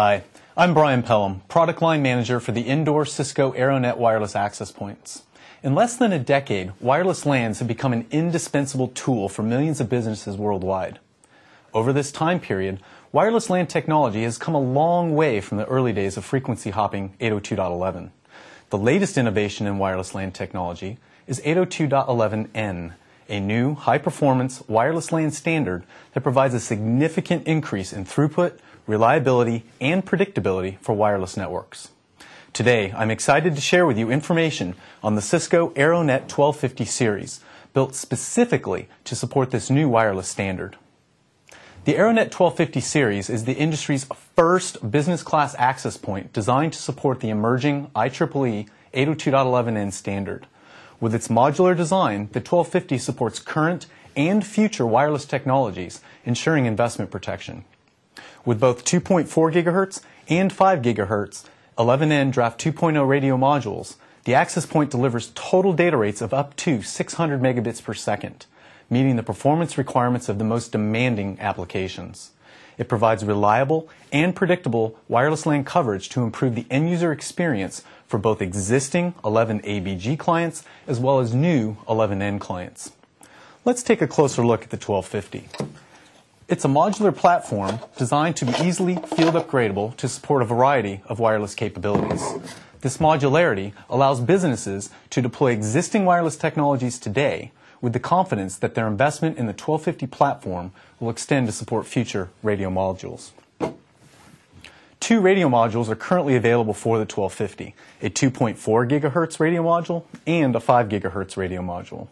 Hi, I'm Brian Pelham, Product Line Manager for the indoor Cisco Aironet wireless access points. In less than a decade, wireless LANs have become an indispensable tool for millions of businesses worldwide. Over this time period, wireless LAN technology has come a long way from the early days of frequency hopping 802.11. The latest innovation in wireless LAN technology is 802.11n, a new high-performance wireless LAN standard that provides a significant increase in throughput, reliability, and predictability for wireless networks. Today, I'm excited to share with you information on the Cisco Aironet 1250 series, built specifically to support this new wireless standard. The Aironet 1250 series is the industry's first business class access point designed to support the emerging IEEE 802.11n standard. With its modular design, the 1250 supports current and future wireless technologies, ensuring investment protection. With both 2.4 GHz and 5 GHz 11N Draft 2.0 radio modules, the access point delivers total data rates of up to 600 megabits per second, meeting the performance requirements of the most demanding applications. It provides reliable and predictable wireless LAN coverage to improve the end user experience for both existing 11ABG clients as well as new 11N clients. Let's take a closer look at the 1250. It's a modular platform designed to be easily field upgradable to support a variety of wireless capabilities. This modularity allows businesses to deploy existing wireless technologies today with the confidence that their investment in the 1250 platform will extend to support future radio modules. Two radio modules are currently available for the 1250, a 2.4 gigahertz radio module and a 5 gigahertz radio module.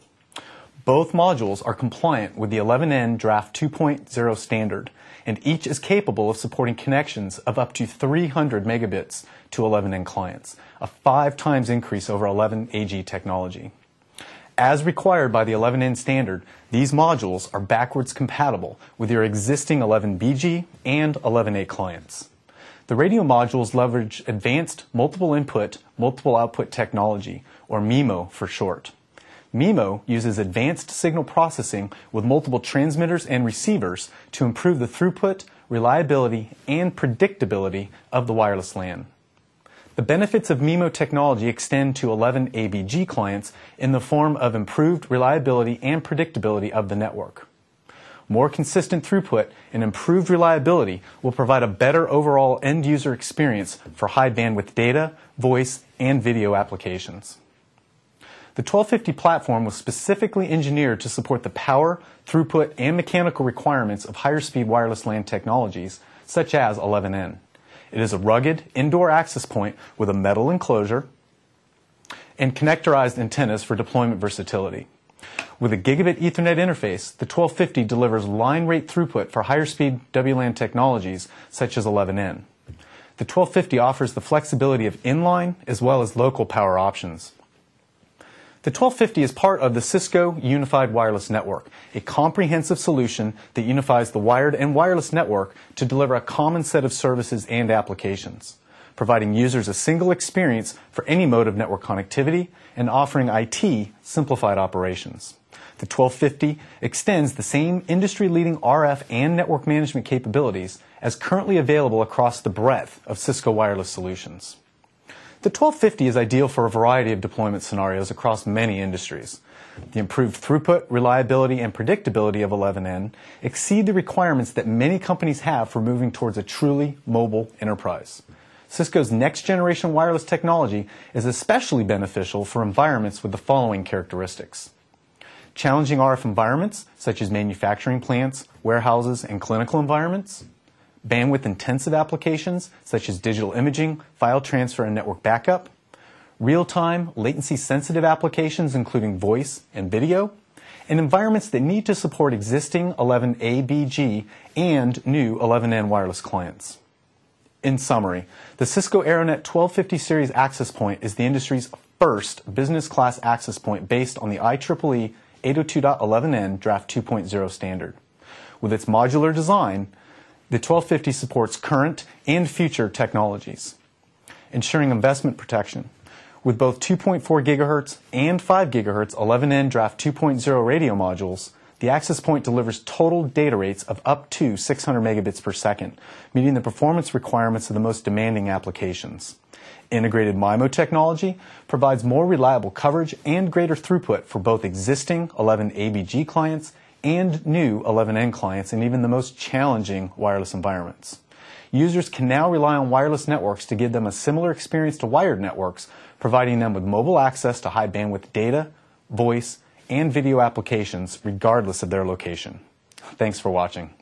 Both modules are compliant with the 11N Draft 2.0 standard, and each is capable of supporting connections of up to 300 megabits to 11N clients, a five times increase over 11AG technology. As required by the 11N standard, these modules are backwards compatible with your existing 11BG and 11A clients. The radio modules leverage advanced multiple input, multiple output technology, or MIMO for short. MIMO uses advanced signal processing with multiple transmitters and receivers to improve the throughput, reliability, and predictability of the wireless LAN. The benefits of MIMO technology extend to 11 ABG clients in the form of improved reliability and predictability of the network. More consistent throughput and improved reliability will provide a better overall end user experience for high bandwidth data, voice, and video applications. The 1250 platform was specifically engineered to support the power, throughput, and mechanical requirements of higher speed wireless LAN technologies, such as 11N. It is a rugged indoor access point with a metal enclosure and connectorized antennas for deployment versatility. With a gigabit Ethernet interface, the 1250 delivers line rate throughput for higher speed WLAN technologies such as 11N. The 1250 offers the flexibility of inline as well as local power options. The 1250 is part of the Cisco Unified Wireless Network, a comprehensive solution that unifies the wired and wireless network to deliver a common set of services and applications, providing users a single experience for any mode of network connectivity and offering IT simplified operations. The 1250 extends the same industry leading RF and network management capabilities as currently available across the breadth of Cisco wireless solutions. The 1250 is ideal for a variety of deployment scenarios across many industries. The improved throughput, reliability, and predictability of 11N exceed the requirements that many companies have for moving towards a truly mobile enterprise. Cisco's next generation wireless technology is especially beneficial for environments with the following characteristics. Challenging RF environments, such as manufacturing plants, warehouses, and clinical environments bandwidth intensive applications such as digital imaging, file transfer, and network backup, real time, latency sensitive applications including voice and video, and environments that need to support existing 11ABG and new 11N wireless clients. In summary, the Cisco Aironet 1250 series access point is the industry's first business class access point based on the IEEE 802.11n Draft 2.0 standard. With its modular design, the 1250 supports current and future technologies, ensuring investment protection. With both 2.4 GHz and 5 GHz 11N Draft 2.0 radio modules, The access point delivers total data rates of up to 600 megabits per second, meeting the performance requirements of the most demanding applications. Integrated MIMO technology provides more reliable coverage and greater throughput for both existing 11ABG clients and new 11N clients in even the most challenging wireless environments. Users can now rely on wireless networks to give them a similar experience to wired networks, providing them with mobile access to high bandwidth data, voice, and video applications regardless of their location. Thanks for watching.